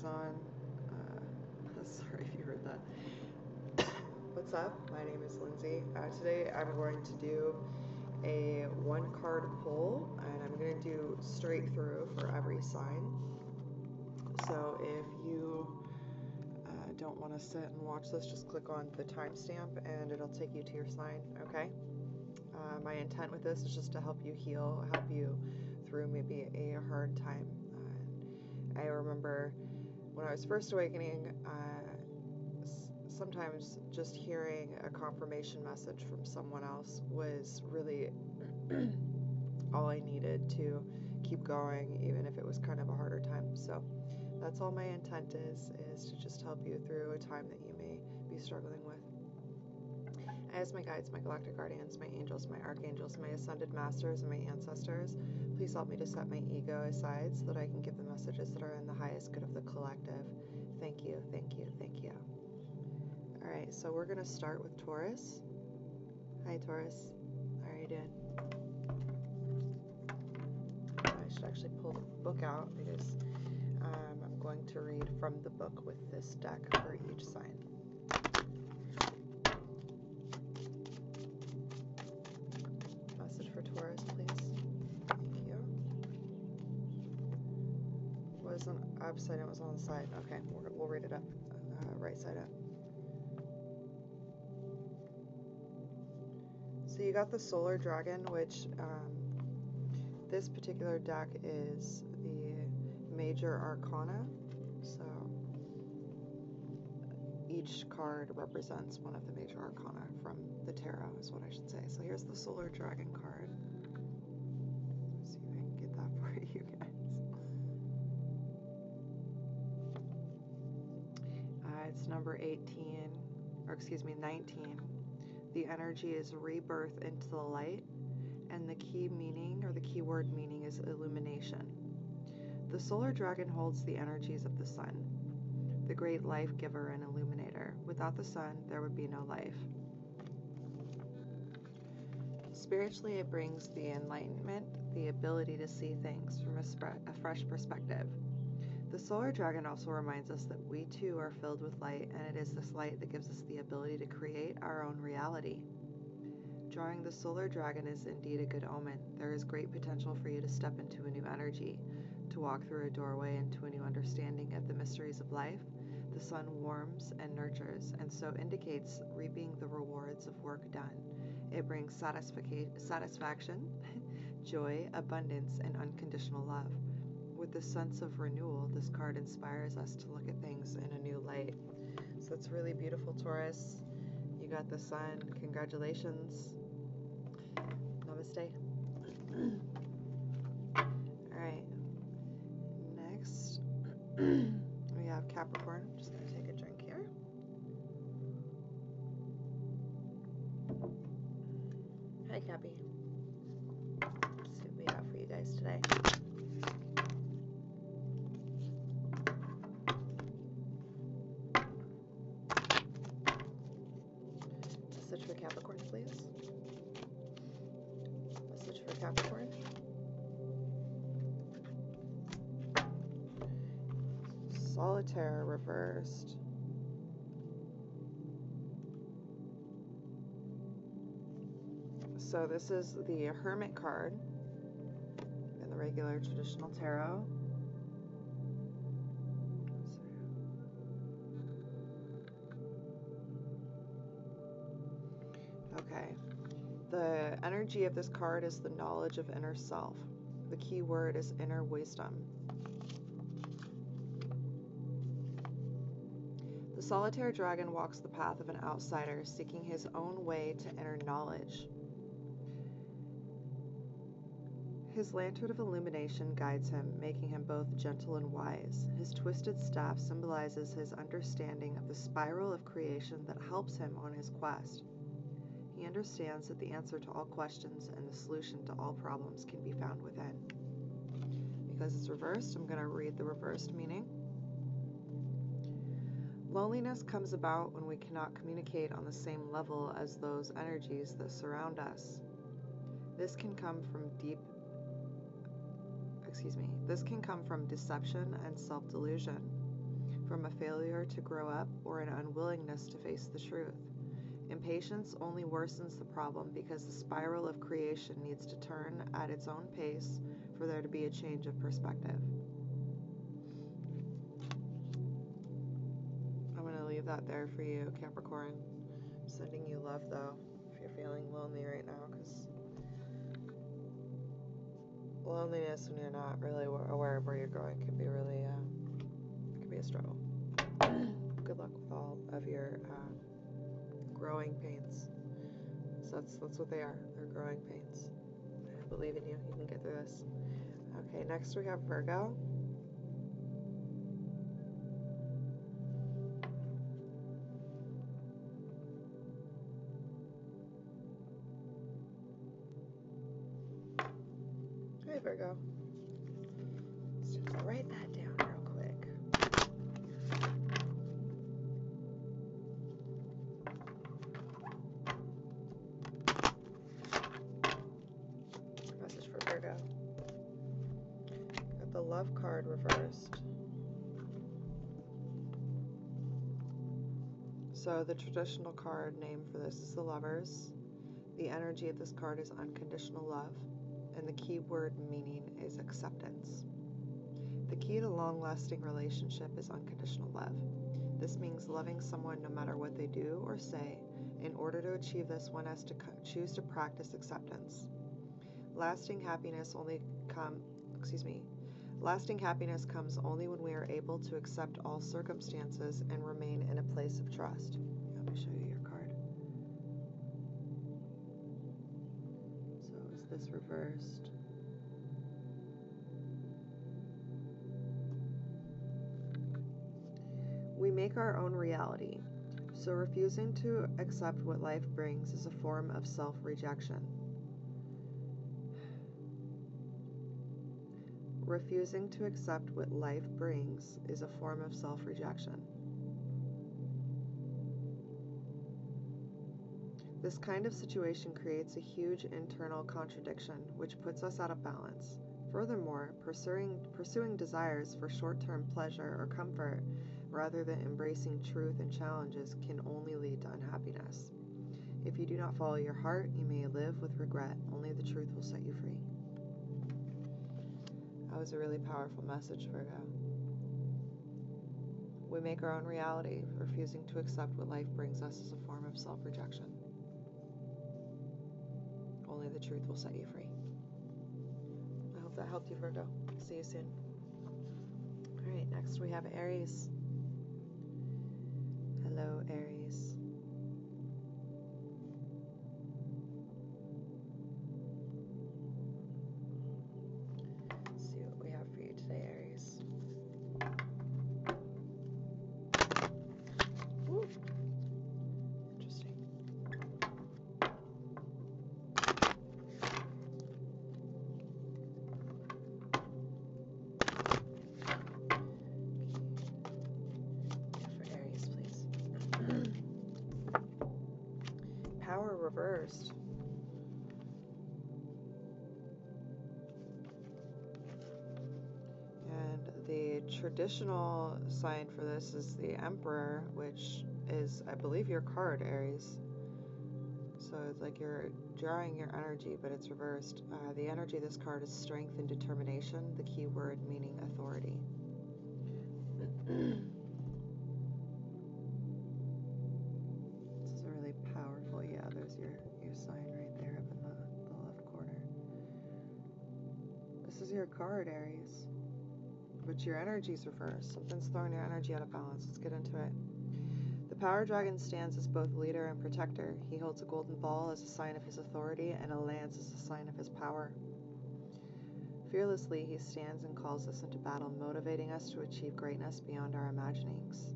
on. Uh, sorry if you heard that. What's up? My name is Lindsay. Uh, today I'm going to do a one card pull and I'm going to do straight through for every sign. So if you uh, don't want to sit and watch this, just click on the timestamp and it'll take you to your sign, okay? Uh, my intent with this is just to help you heal, help you through maybe a hard time. Uh, I remember when I was first awakening, uh, sometimes just hearing a confirmation message from someone else was really all I needed to keep going, even if it was kind of a harder time. So that's all my intent is, is to just help you through a time that you may be struggling with. As my guides, my galactic guardians, my angels, my archangels, my ascended masters, and my ancestors, please help me to set my ego aside so that I can give the messages that are in the highest good of the collective. Thank you, thank you, thank you. All right, so we're going to start with Taurus. Hi, Taurus. How are you doing? I should actually pull the book out because um, I'm going to read from the book with this deck for each sign. Upside it was on the side. Okay, we will read it up. Uh, right side up. So you got the Solar Dragon, which um, this particular deck is the Major Arcana. So each card represents one of the major arcana from the tarot, is what I should say. So here's the Solar Dragon card. It's number 18, or excuse me, 19. The energy is rebirth into the light, and the key meaning, or the key word meaning, is illumination. The solar dragon holds the energies of the sun, the great life giver and illuminator. Without the sun, there would be no life. Spiritually, it brings the enlightenment, the ability to see things from a, a, fresh perspective. The solar dragon also reminds us that we too are filled with light, and it is this light that gives us the ability to create our own reality. Drawing the solar dragon is indeed a good omen. There is great potential for you to step into a new energy, to walk through a doorway into a new understanding of the mysteries of life, the sun warms and nurtures, and so indicates reaping the rewards of work done. It brings satisfaction, joy, abundance, and unconditional love. With the sense of renewal, this card inspires us to look at things in a new light. So it's really beautiful, Taurus. You got the sun. Congratulations. Namaste. All right. Next. we have Capricorn. Just Solitaire reversed. So this is the Hermit card in the regular traditional tarot. Okay. The energy of this card is the knowledge of inner self. The key word is inner wisdom. The solitaire dragon walks the path of an outsider, seeking his own way to inner knowledge. His lantern of illumination guides him, making him both gentle and wise. His twisted staff symbolizes his understanding of the spiral of creation that helps him on his quest. He understands that the answer to all questions and the solution to all problems can be found within. Because it's reversed, I'm going to read the reversed meaning. Loneliness comes about when we cannot communicate on the same level as those energies that surround us. This can come from deep, excuse me, this can come from deception and self delusion, from a failure to grow up or an unwillingness to face the truth. Impatience only worsens the problem because the spiral of creation needs to turn at its own pace for there to be a change of perspective. Leave that there for you, Capricorn. Sending you love though, if you're feeling lonely right now, because loneliness when you're not really aware of where you're going can be really, uh, can be a struggle. Good luck with all of your. Uh, growing pains. So that's that's what they are. They're growing pains. I believe in you. You can get through this. Okay, next we have Virgo. Virgo. Let's just write that down real quick. Message for Virgo. Got the love card reversed. So the traditional card name for this is the lovers. The energy of this card is unconditional love, and the key word meaning is acceptance. The key to long lasting relationship is unconditional love. This means loving someone no matter what they do or say. In order to achieve this, one has to co- choose to practice acceptance. Lasting happiness only come, excuse me, lasting happiness comes only when we are able to accept all circumstances and remain in a place of trust. Let me show you your card. Is reversed? We make our own reality, so refusing to accept what life brings is a form of self rejection. Refusing to accept what life brings is a form of self rejection. This kind of situation creates a huge internal contradiction which puts us out of balance. Furthermore, pursuing, pursuing desires for short term pleasure or comfort rather than embracing truth and challenges can only lead to unhappiness. If you do not follow your heart, you may live with regret. Only the truth will set you free. That was a really powerful message, Virgo. We make our own reality. Refusing to accept what life brings us is a form of self rejection. Only the truth will set you free. I hope that helped you, Virgo. See you soon. All right, next we have Aries. Hello, Aries. Traditional sign for this is the Emperor, which is, I believe, your card, Aries. So it's like you're drawing your energy, but it's reversed. Uh, the energy of this card is strength and determination, the key word meaning authority. this is a really powerful, yeah, there's your, your sign right there up in the, the left corner. This is your card, Aries. Your energies reversed. Something's throwing your energy out of balance. Let's get into it. The power dragon stands as both leader and protector. He holds a golden ball as a sign of his authority and a lance as a sign of his power. Fearlessly, he stands and calls us into battle, motivating us to achieve greatness beyond our imaginings.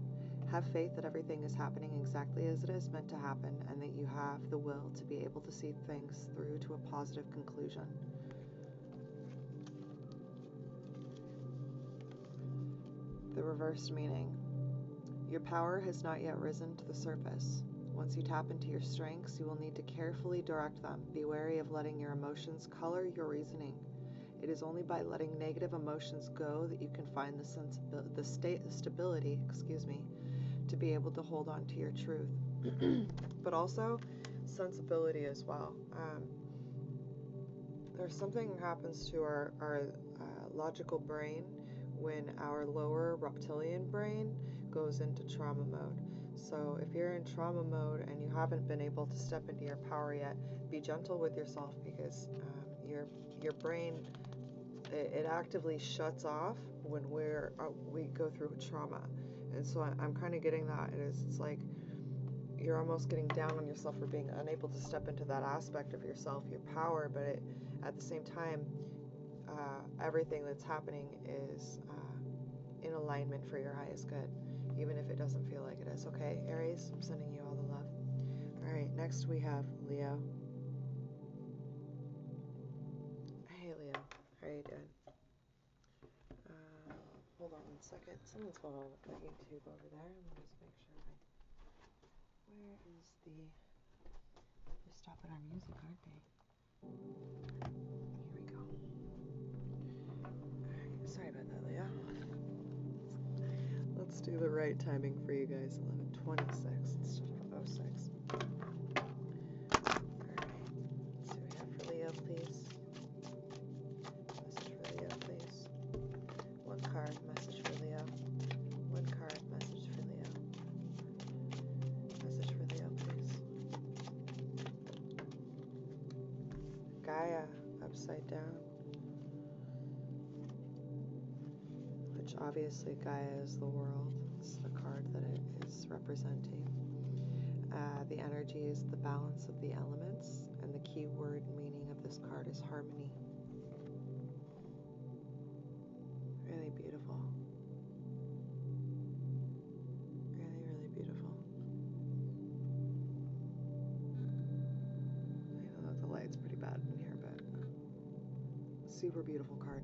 Have faith that everything is happening exactly as it is meant to happen and that you have the will to be able to see things through to a positive conclusion. Reversed meaning. Your power has not yet risen to the surface. Once you tap into your strengths, you will need to carefully direct them. Be wary of letting your emotions color your reasoning. It is only by letting negative emotions go that you can find the sense the state stability, excuse me, to be able to hold on to your truth. but also sensibility as well. Um, there's something happens to our, our uh, logical brain when our lower reptilian brain goes into trauma mode. So if you're in trauma mode and you haven't been able to step into your power yet, be gentle with yourself because um, your your brain it, it, actively shuts off when we're uh, we go through trauma, and so I, am kind of getting that. It is it's like you're almost getting down on yourself for being unable to step into that aspect of yourself, your power, but it, at the same time, uh, everything that's happening is uh, in alignment for your highest good even if it doesn't feel like it is. Okay, Aries, I'm sending you all the love. All right, next we have Leo. Hey, Leo, how are you doing? Uh, hold on one second. Someone's going on YouTube over there. Let me just make sure. I, where is the? They're stopping our music, aren't they? Let's do the right timing for you guys. 1126 instead of 06. Alright. So we have for Leo, please. Message for Leo, please. One card, message for Leo. One card, message for Leo. Message for Leo, please. Gaia, upside down. Obviously Gaia is the world. It's the card that it is representing. Uh, the energy is the balance of the elements, and the key word meaning of this card is harmony. Really beautiful. Really, really beautiful. I know that the light's pretty bad in here, but super beautiful card.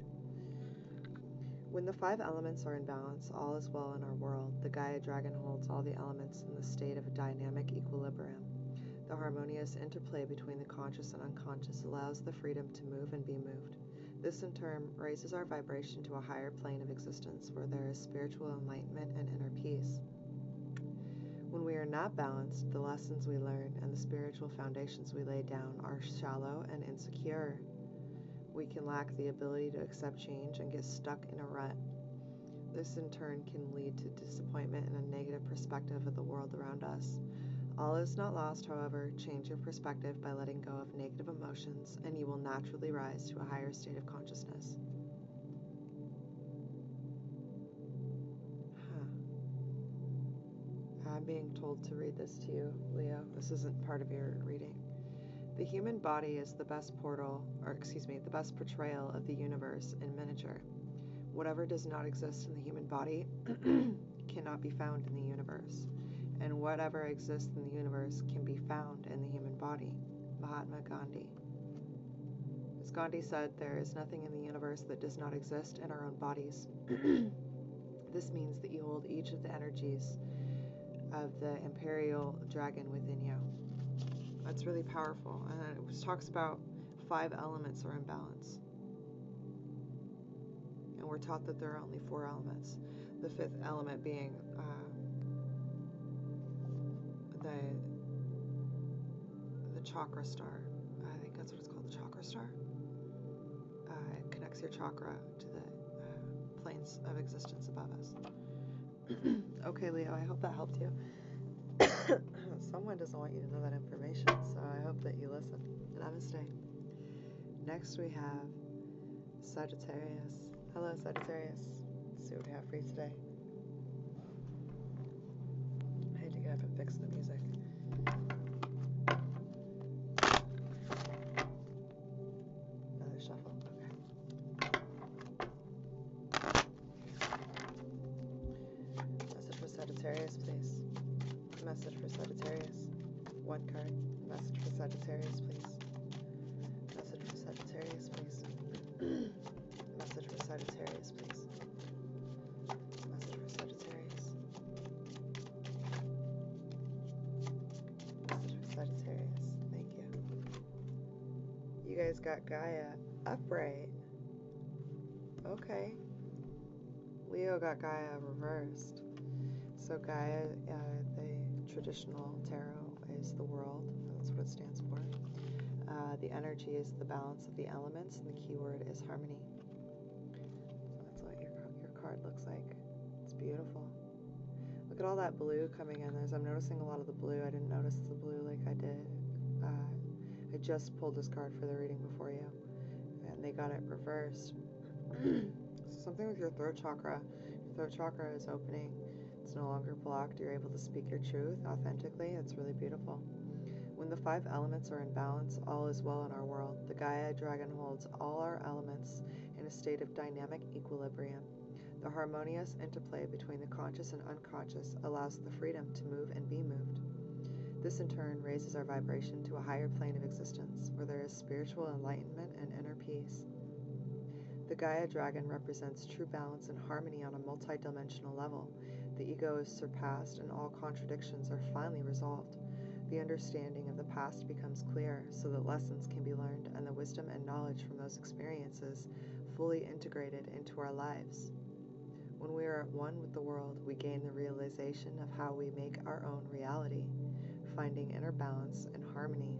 When the five elements are in balance, all is well in our world. The Gaia dragon holds all the elements in the state of a dynamic equilibrium. The harmonious interplay between the conscious and unconscious allows the freedom to move and be moved. This, in turn, raises our vibration to a higher plane of existence where there is spiritual enlightenment and inner peace. When we are not balanced, the lessons we learn and the spiritual foundations we lay down are shallow and insecure we can lack the ability to accept change and get stuck in a rut. This in turn can lead to disappointment and a negative perspective of the world around us. All is not lost, however. Change your perspective by letting go of negative emotions, and you will naturally rise to a higher state of consciousness. Huh. I'm being told to read this to you, Leo. This isn't part of your reading. The human body is the best portal, or excuse me, the best portrayal of the universe in miniature. Whatever does not exist in the human body cannot be found in the universe, and whatever exists in the universe can be found in the human body. Mahatma Gandhi. As Gandhi said, there is nothing in the universe that does not exist in our own bodies. this means that you hold each of the energies of the imperial dragon within you. That's really powerful. And it talks about five elements are in balance. And we're taught that there are only four elements. The fifth element being uh, the the chakra star. I think that's what it's called, the chakra star. Uh, it connects your chakra to the uh, planes of existence above us. okay, Leo, I hope that helped you. Someone doesn't want you to know that information, so I hope that you listen. Namaste. Next we have Sagittarius. Hello, Sagittarius. Let's see what we have for you today. I had to get up and fix the music. Guys got Gaia upright. Okay. Leo got Gaia reversed. So Gaia, uh, the traditional tarot, is the world. That's what it stands for. Uh, the energy is the balance of the elements, and the keyword is harmony. So that's what your your card looks like. It's beautiful. Look at all that blue coming in. There's I'm noticing a lot of the blue. I didn't notice the blue like I did. Uh, I just pulled this card for the reading before you, and they got it reversed. something with your throat chakra. Your throat chakra is opening. It's no longer blocked. You're able to speak your truth authentically. It's really beautiful. When the five elements are in balance, all is well in our world. The Gaia dragon holds all our elements in a state of dynamic equilibrium. The harmonious interplay between the conscious and unconscious allows the freedom to move and be moved. This in turn raises our vibration to a higher plane of existence where there is spiritual enlightenment and inner peace. The Gaia dragon represents true balance and harmony on a multidimensional level. The ego is surpassed and all contradictions are finally resolved. The understanding of the past becomes clear so that lessons can be learned and the wisdom and knowledge from those experiences fully integrated into our lives. When we are at one with the world, we gain the realization of how we make our own reality, finding inner balance and harmony.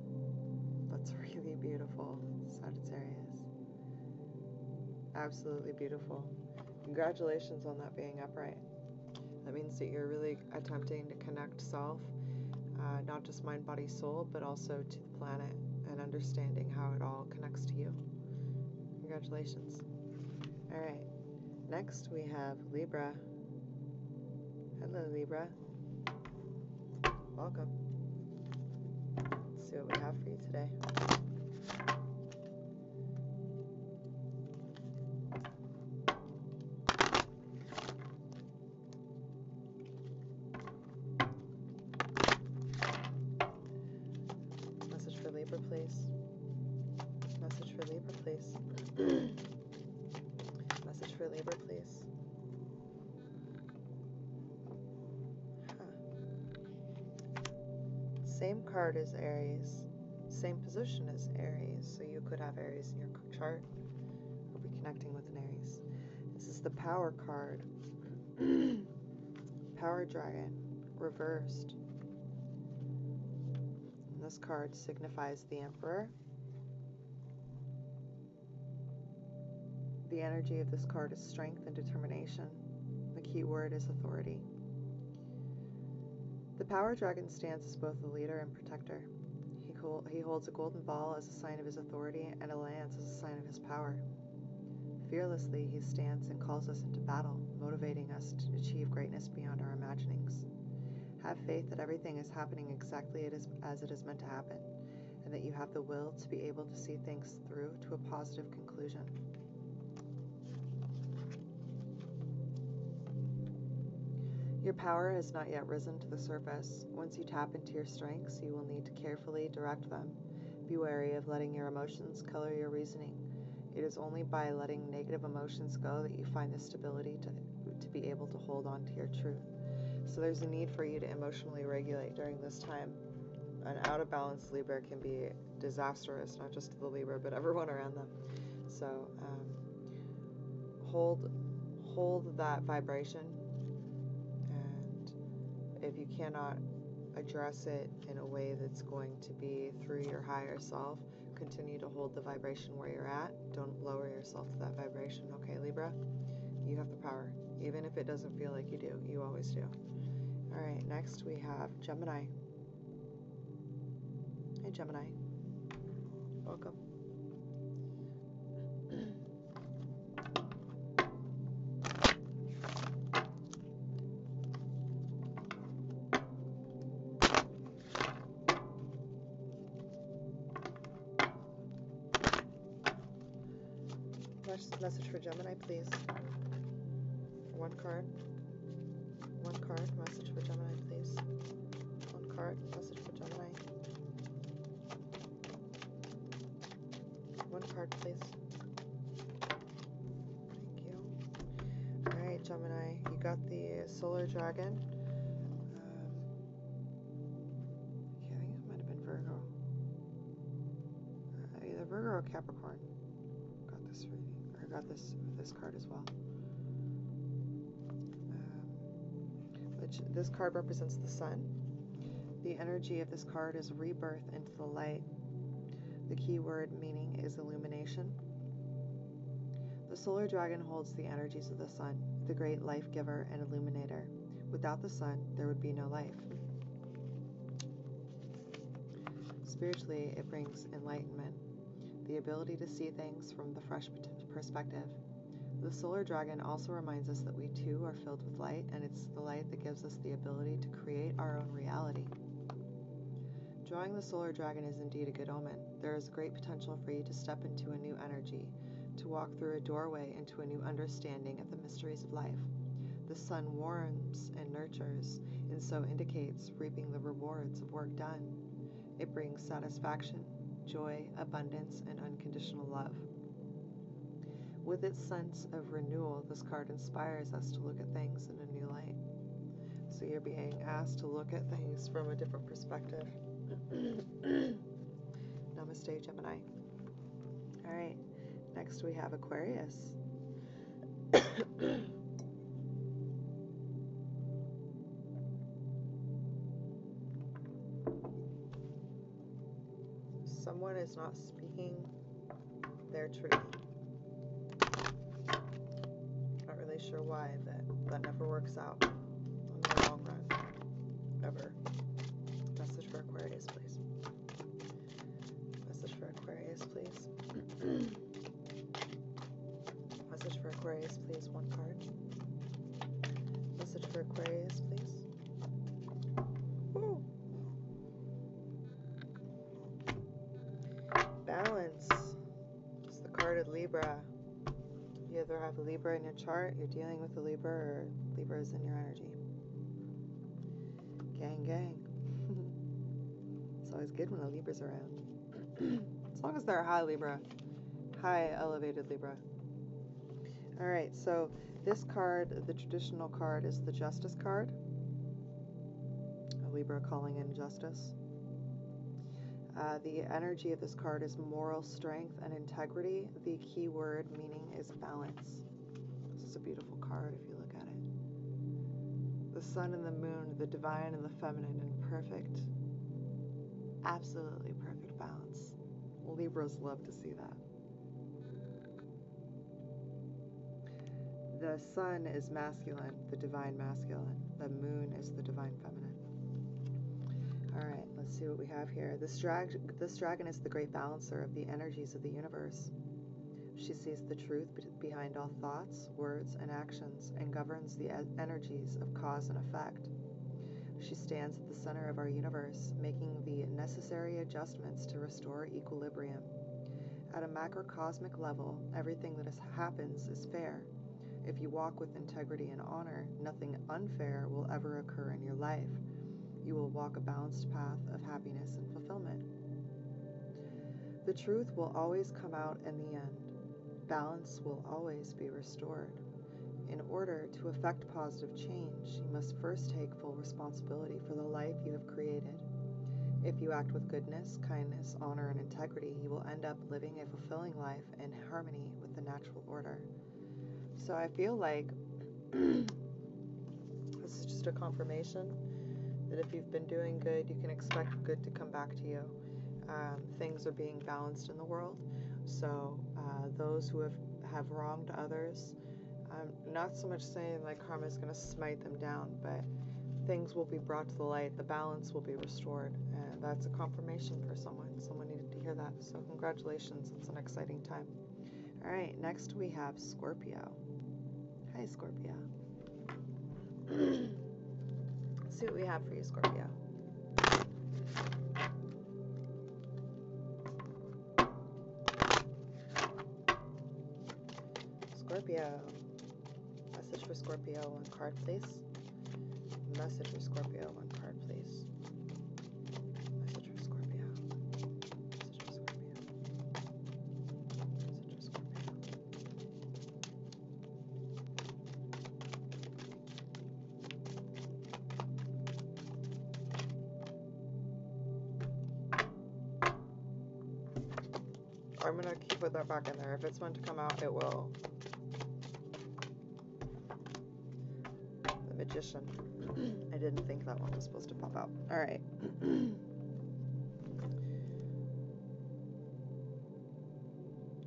That's really beautiful, Sagittarius. Absolutely beautiful. Congratulations on that being upright. That means that you're really attempting to connect self uh, not just mind, body, soul, but also to the planet and understanding how it all connects to you. Congratulations. All right. Next, we have Libra. Hello, Libra. Welcome. See what we have for you today. Same card as Aries, same position as Aries, so you could have Aries in your chart or be connecting with an Aries. This is the Power card. Power Dragon, reversed. And this card signifies the Emperor. The energy of this card is strength and determination. The key word is authority. The Power Dragon stands as both the leader and protector. He, hol- he holds a golden ball as a sign of his authority and a lance as a sign of his power. Fearlessly, he stands and calls us into battle, motivating us to achieve greatness beyond our imaginings. Have faith that everything is happening exactly as it is meant to happen, and that you have the will to be able to see things through to a positive conclusion. Your power has not yet risen to the surface. Once you tap into your strengths, you will need to carefully direct them. Be wary of letting your emotions color your reasoning. It is only by letting negative emotions go that you find the stability to, to be able to hold on to your truth. So there's a need for you to emotionally regulate during this time. An out of balance Libra can be disastrous, not just to the Libra, but everyone around them. So um, hold hold that vibration, if you cannot address it in a way that's going to be through your higher self, continue to hold the vibration where you're at. Don't lower yourself to that vibration, okay, Libra? You have the power. Even if it doesn't feel like you do, you always do. All right, next we have Gemini. Hey, Gemini. Welcome. Mes- Message for Gemini, please. One card. One card. Message for Gemini, please. One card. Message for Gemini. One card, please. Thank you. Alright, Gemini. You got the Solar Dragon. This this card as well. Um, which this card represents the sun. The energy of this card is rebirth into the light. The key word meaning is illumination. The solar dragon holds the energies of the sun, the great life giver and illuminator. Without the sun, there would be no life. Spiritually, it brings enlightenment, the ability to see things from the fresh perspective. The solar dragon also reminds us that we too are filled with light, and it's the light that gives us the ability to create our own reality. Drawing the solar dragon is indeed a good omen. There is great potential for you to step into a new energy, to walk through a doorway into a new understanding of the mysteries of life. The sun warms and nurtures, and so indicates reaping the rewards of work done. It brings satisfaction, joy, abundance, and unconditional love. With its sense of renewal, this card inspires us to look at things in a new light. So you're being asked to look at things from a different perspective. Namaste, Gemini. All right, next we have Aquarius. Someone is not speaking their truth. Sure why, that that never works out in the long run. Ever. Message for Aquarius, please. Message for Aquarius, please. Message for Aquarius, please. One card. Message for Aquarius, please. Have a Libra in your chart, you're dealing with a Libra, or Libra is in your energy. Gang, gang. it's always good when a Libra's around. as long as they're high Libra, high elevated Libra. All right, so this card, the traditional card, is the Justice card. A Libra calling in justice. Uh, the energy of this card is moral strength and integrity. The key word meaning is balance. This is a beautiful card if you look at it. The sun and the moon, the divine and the feminine in perfect, absolutely perfect balance. Libras love to see that. The sun is masculine, the divine masculine. The moon is the divine feminine. All right, let's see what we have here. This, drag- this dragon is the great balancer of the energies of the universe. She sees the truth behind all thoughts, words, and actions and governs the e- energies of cause and effect. She stands at the center of our universe, making the necessary adjustments to restore equilibrium. At a macrocosmic level, everything that is, happens is fair. If you walk with integrity and honor, nothing unfair will ever occur in your life. You will walk a balanced path of happiness and fulfillment. The truth will always come out in the end. Balance will always be restored. In order to effect positive change, you must first take full responsibility for the life you have created. If you act with goodness, kindness, honor, and integrity, you will end up living a fulfilling life in harmony with the natural order. So I feel like this is just a confirmation that if you've been doing good, you can expect good to come back to you. Um, things are being balanced in the world. So uh, those who have, have wronged others, I'm not so much saying like karma is going to smite them down, but things will be brought to the light. The balance will be restored. And that's a confirmation for someone. Someone needed to hear that. So congratulations. It's an exciting time. All right, next we have Scorpio. Hi, Scorpio. See what we have for you, Scorpio. Scorpio. Message for Scorpio, one card, please. Message for Scorpio, one I'm gonna keep put that back in there. If it's meant to come out, it will. The magician. I didn't think that one was supposed to pop out. All right.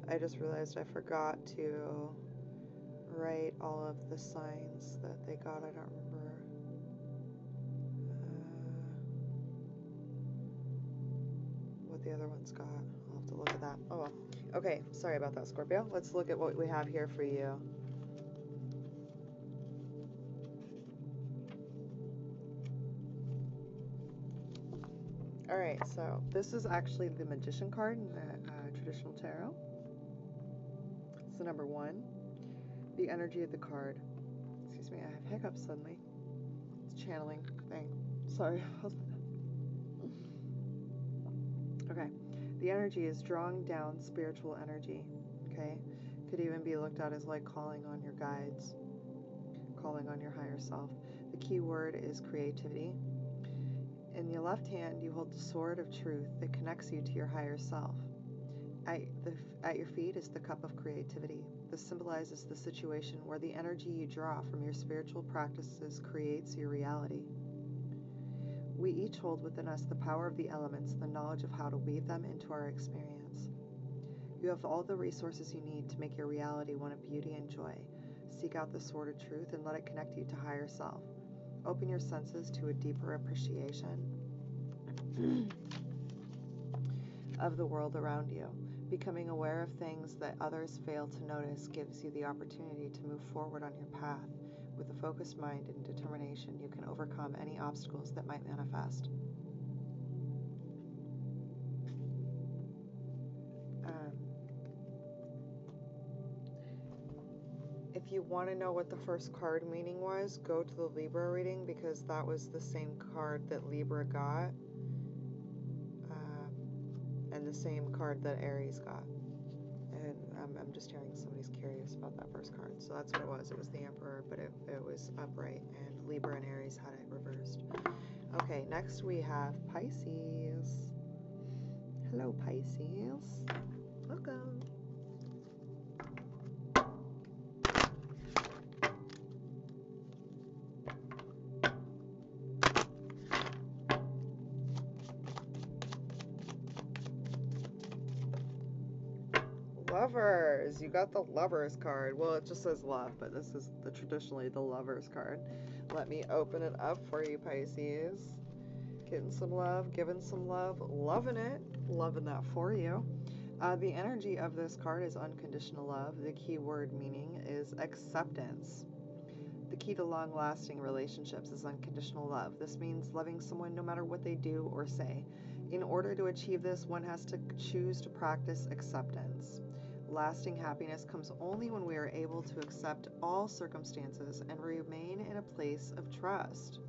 I just realized I forgot to write all of the signs that they got. I don't remember. Uh, what the other ones got. Okay, sorry about that, Scorpio. Let's look at what we have here for you. Alright, so this is actually the Magician card in the uh, traditional tarot. It's the number one. The energy of the card. Excuse me, I have hiccups suddenly. It's channeling thing. Sorry. okay. The energy is drawing down spiritual energy. Okay. Could even be looked at as like calling on your guides, calling on your higher self. The key word is creativity. In your left hand, you hold the sword of truth that connects you to your higher self. At, the, at your feet is the cup of creativity. This symbolizes the situation where the energy you draw from your spiritual practices creates your reality. We each hold within us the power of the elements, the knowledge of how to weave them into our experience. You have all the resources you need to make your reality one of beauty and joy. Seek out the sword of truth and let it connect you to higher self. Open your senses to a deeper appreciation of the world around you. Becoming aware of things that others fail to notice gives you the opportunity to move forward on your path. With a focused mind and determination, you can overcome any obstacles that might manifest. Um, if you want to know what the first card meaning was, go to the Libra reading because that was the same card that Libra got um, and the same card that Aries got. Um, I'm just hearing somebody's curious about that first card. So that's what it was. It was the Emperor, but it, it was upright, and Libra and Aries had it reversed. Okay, next we have Pisces. Hello, Pisces. Welcome. Lovers. You got the lovers card. Well, it just says love, but this is the traditionally the lovers card. Let me open it up for you, Pisces. Getting some love, giving some love, loving it, loving that for you. Uh, the energy of this card is unconditional love. The key word meaning is acceptance. The key to long lasting relationships is unconditional love. This means loving someone no matter what they do or say. In order to achieve this, one has to choose to practice acceptance. Lasting happiness comes only when we are able to accept all circumstances and remain in a place of trust.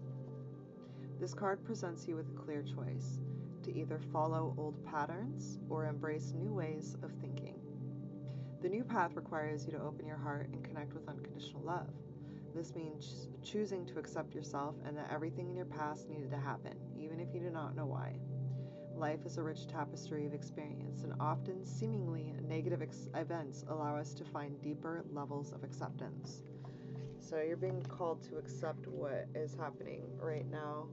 This card presents you with a clear choice to either follow old patterns or embrace new ways of thinking. The new path requires you to open your heart and connect with unconditional love. This means choosing to accept yourself and that everything in your past needed to happen, even if you do not know why. Life is a rich tapestry of experience, and often seemingly negative ex- events allow us to find deeper levels of acceptance. So you're being called to accept what is happening right now,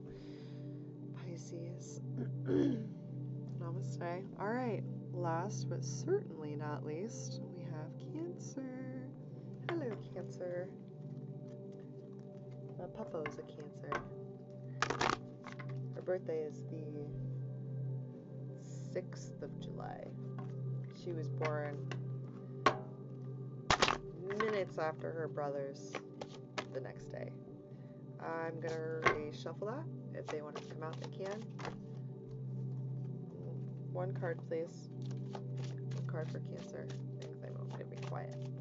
Pisces. Namaste. All right, last but certainly not least, we have Cancer. Hello, Cancer. My is a Cancer. Her birthday is the 6th of July. She was born minutes after her brothers the next day. I'm to reshuffle that. If they want to come out, they can. One card, please. One card for Cancer. I want to be quiet.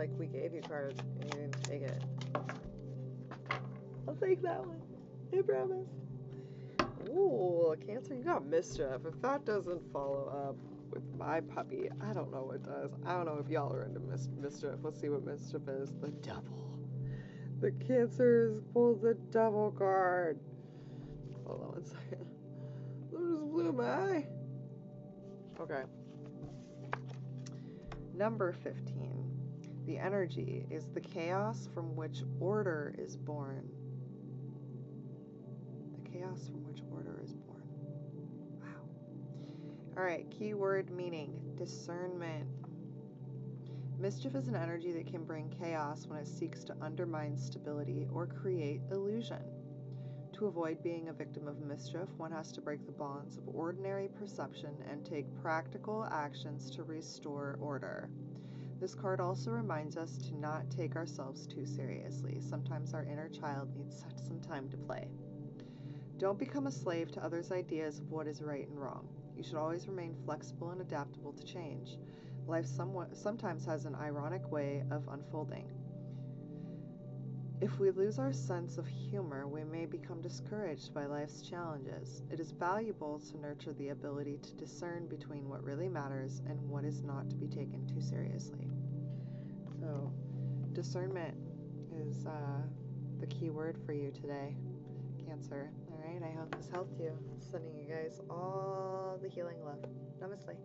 Like, we gave you cards and you didn't take it. I'll take that one. I promise. Ooh, Cancer, you got mischief. If that doesn't follow up with my puppy, I don't know what does. I don't know if y'all are into mis- mischief. Let's see what mischief is. The devil. The Cancers pulled the devil card. Hold on one second. That just blew my eye. Okay. Number 15. The energy is the chaos from which order is born. The chaos from which order is born. Wow. All right, keyword meaning discernment. Mischief is an energy that can bring chaos when it seeks to undermine stability or create illusion. To avoid being a victim of mischief, one has to break the bonds of ordinary perception and take practical actions to restore order. This card also reminds us to not take ourselves too seriously. Sometimes our inner child needs some time to play. Don't become a slave to others' ideas of what is right and wrong. You should always remain flexible and adaptable to change. Life somewhat, sometimes has an ironic way of unfolding. If we lose our sense of humor, we may become discouraged by life's challenges. It is valuable to nurture the ability to discern between what really matters and what is not to be taken too seriously. So, discernment is uh, the key word for you today, Cancer. All right, I hope this helped you. Sending you guys all the healing love. Namaste.